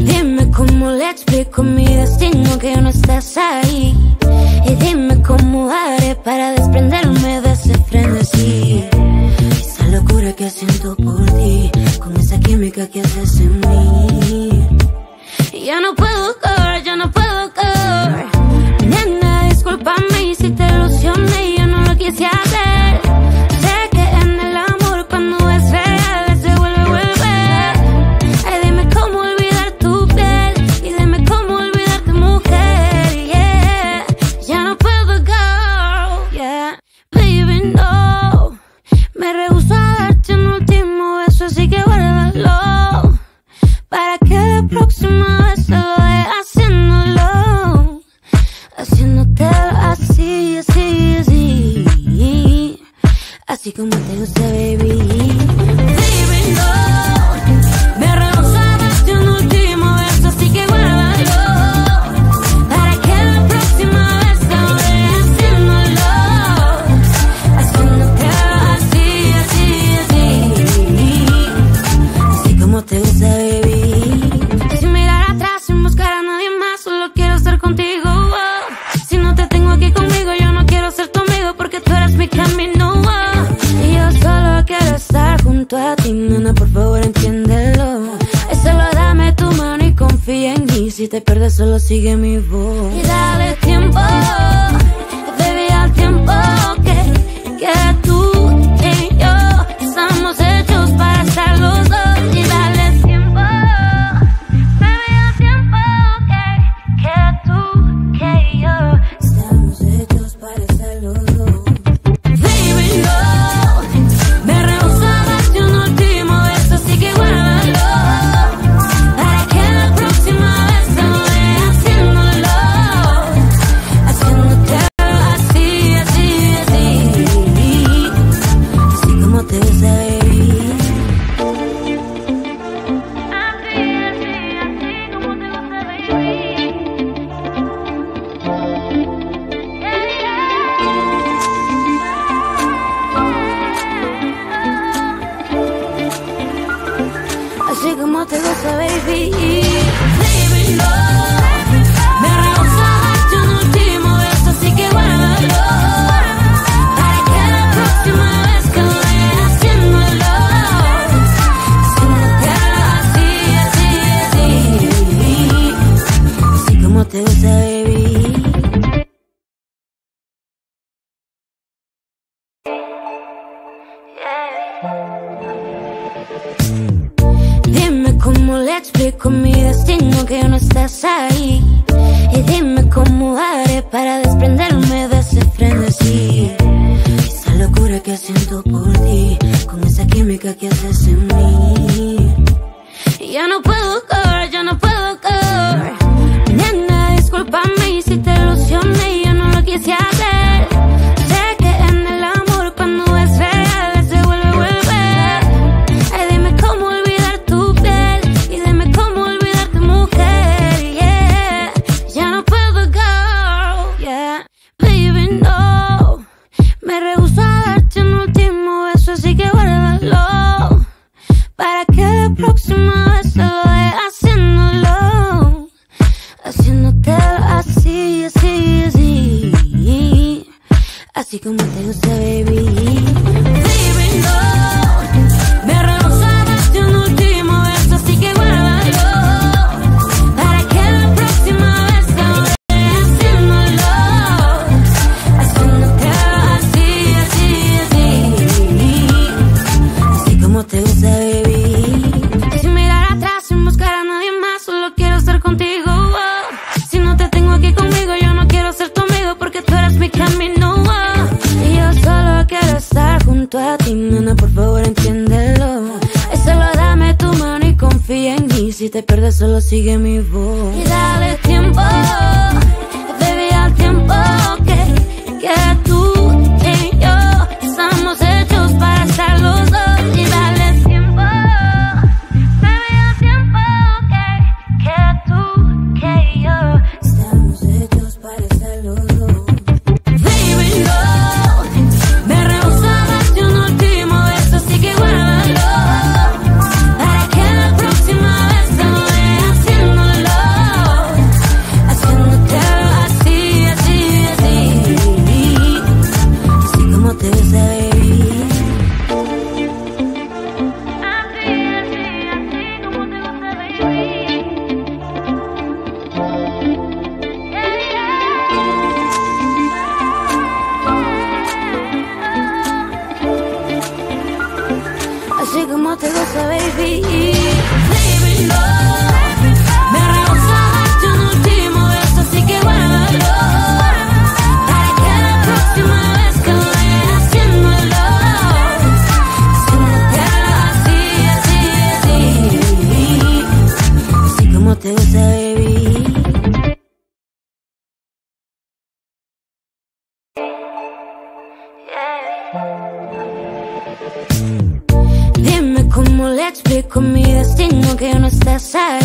Dime cómo le explico mi destino que no estás ahí. Y dime cómo haré para desprenderme de ese frenesí. Esa locura que siento por ti, con esa química que haces en mí. Ya no puedo correr, ya no puedo correr. Nena, discúlpame si te ilusioné, yo no lo quise hacer. tanto a ti, nena, por favor entiéndelo. Es solo dame tu mano y confía en mí. Si te pierdes, solo sigue mi voz. Y dale tiempo, baby, al tiempo que, que Dime cómo le explico mi destino que no estás ahí. Y dime cómo haré para desprenderme de ese frenesí. Esa locura que siento por ti, con esa química que haces en mí. Ya no puedo correr, ya no puedo. si te pierdes, solo sigue mi voz. Y dale tiempo. No que no estás ahí.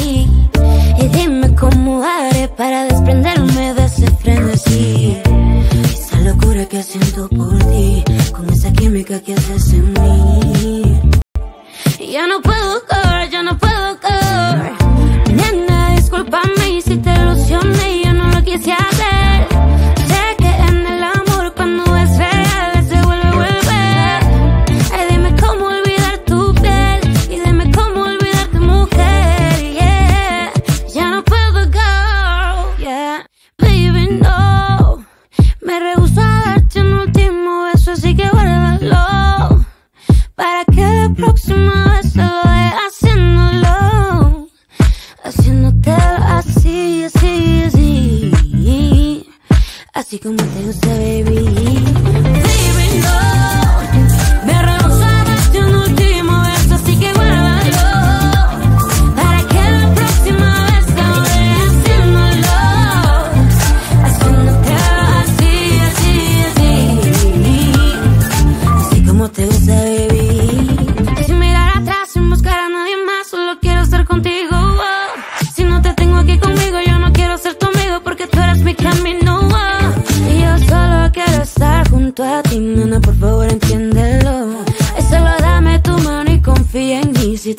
Así como te gusta, baby.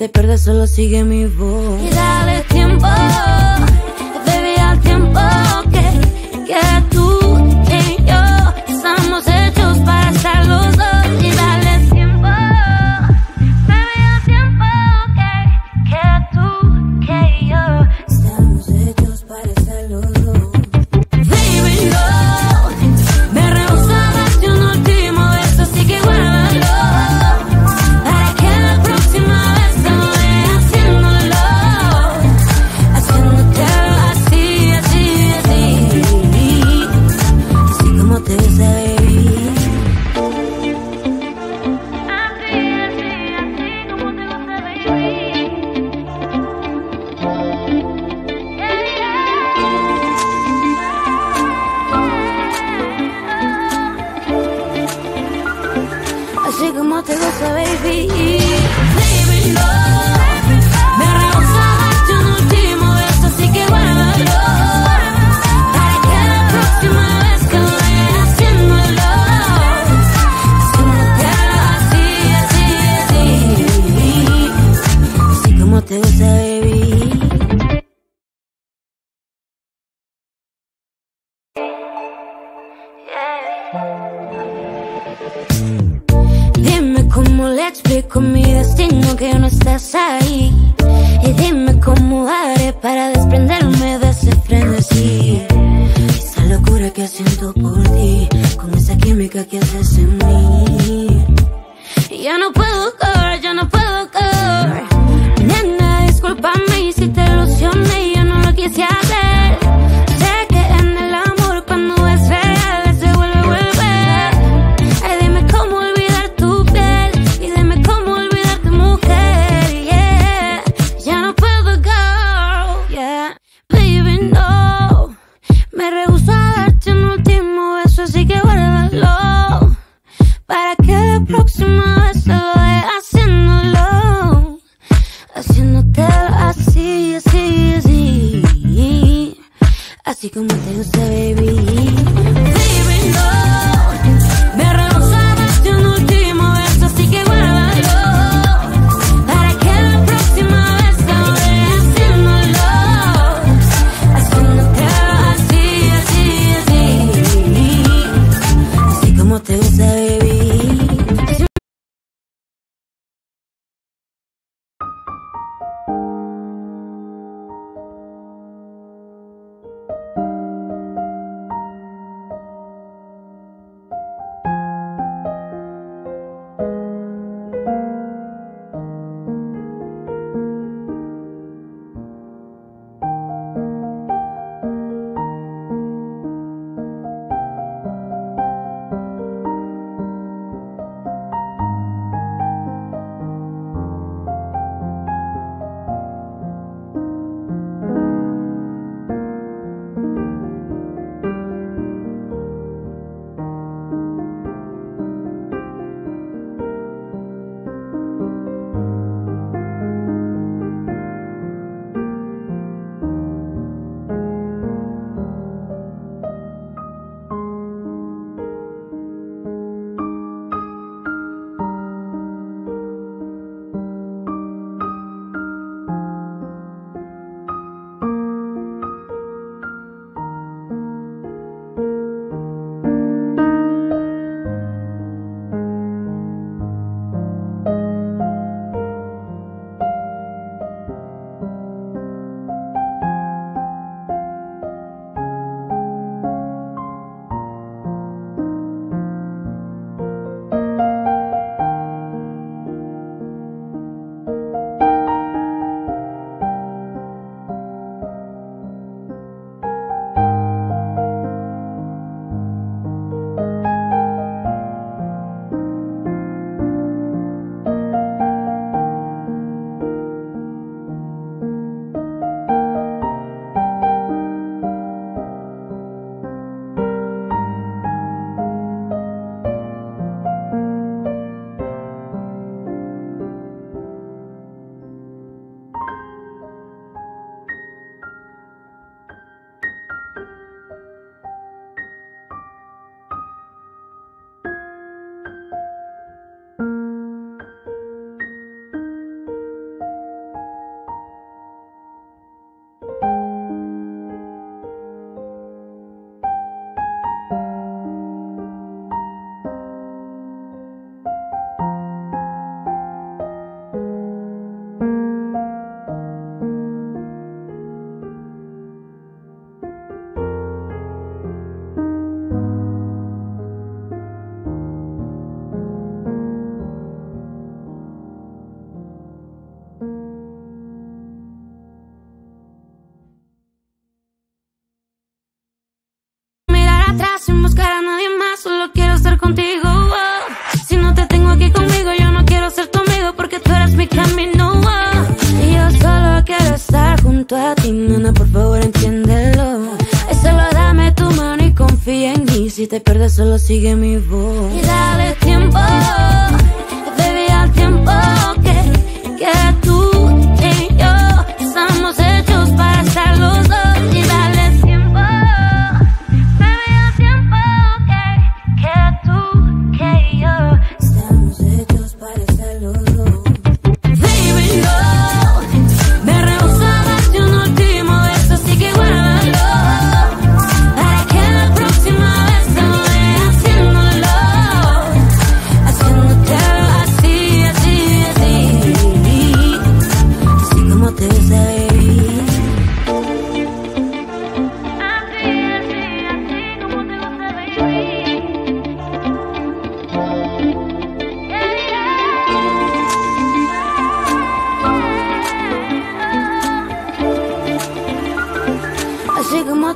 te pierdes, solo sigue mi voz. baby para Así como te gusta, baby. Sin buscar a nadie más, solo quiero estar contigo. oh. Si no te tengo aquí conmigo, yo no quiero ser tu amigo porque tú eres mi camino. oh. Y yo solo quiero estar junto a ti, nena, por favor entiéndelo. Es solo dame tu mano y confía en mí. Si te pierdes, solo sigue mi voz. Y dale tiempo,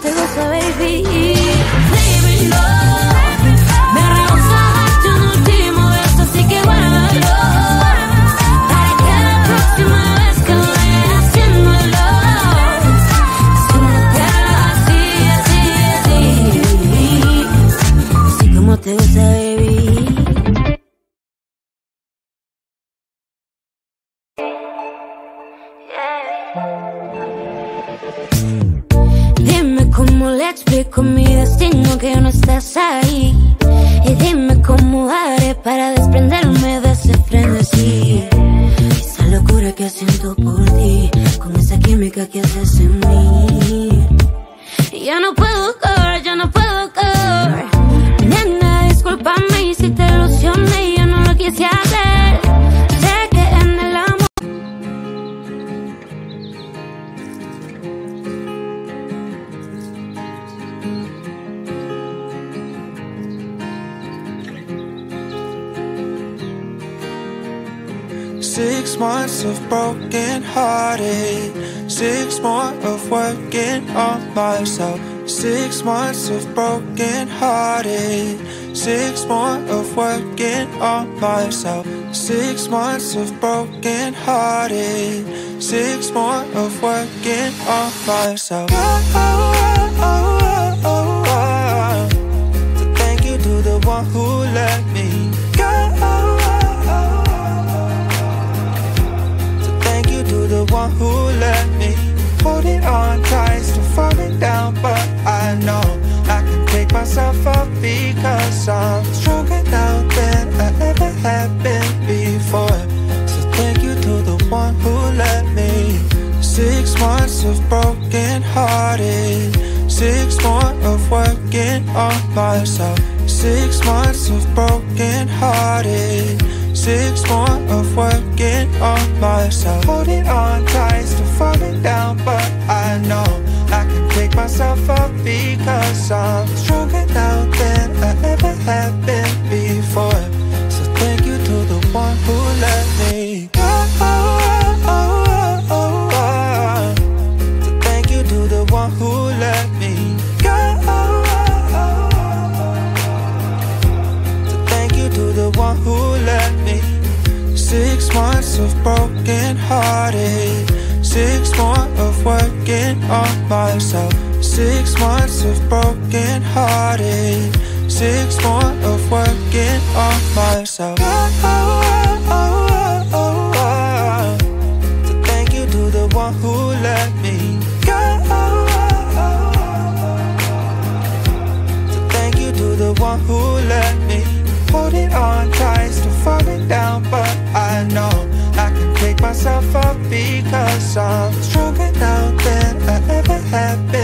te gusta, baby. Baby, no. Y dime cómo haré para desprenderme de ese frenesí. Esa locura que siento por ti, con esa química que haces en mí. Ya no puedo correr, ya no puedo correr. Of broken hearted. Six more of working on myself. Six months of broken hearted. Six more of working on myself. Six months of broken hearted. Six more of working on myself. Oh, oh, oh, oh, oh. Because I'm stronger now than I ever have been before. So thank you to the one who let me go. So thank you to the one who let me go. So thank you to the one who let me. Six months of broken hearted. Six more of working on myself. Six months of broken hearted. Six more of working on myself. Oh, oh, oh, so thank you to the one who let me go. So thank you to the one who let me hold it on tight, still falling down, but I know I can pick myself up because I'm stronger now than I ever have been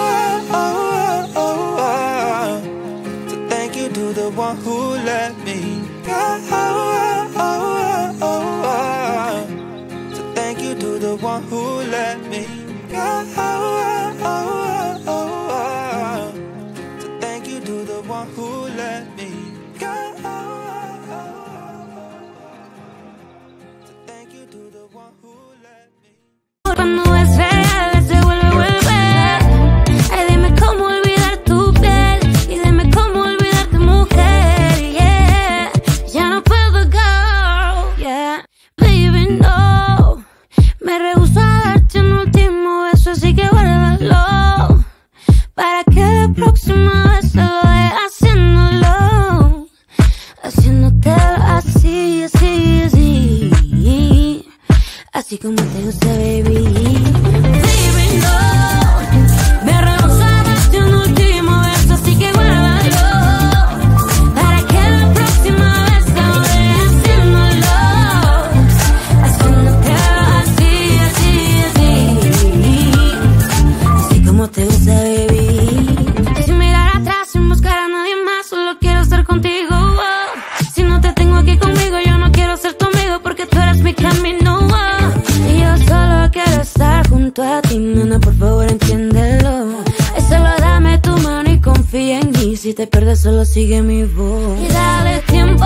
confía en mí, si te pierdes solo sigue mi voz. Y dale tiempo.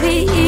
Baby,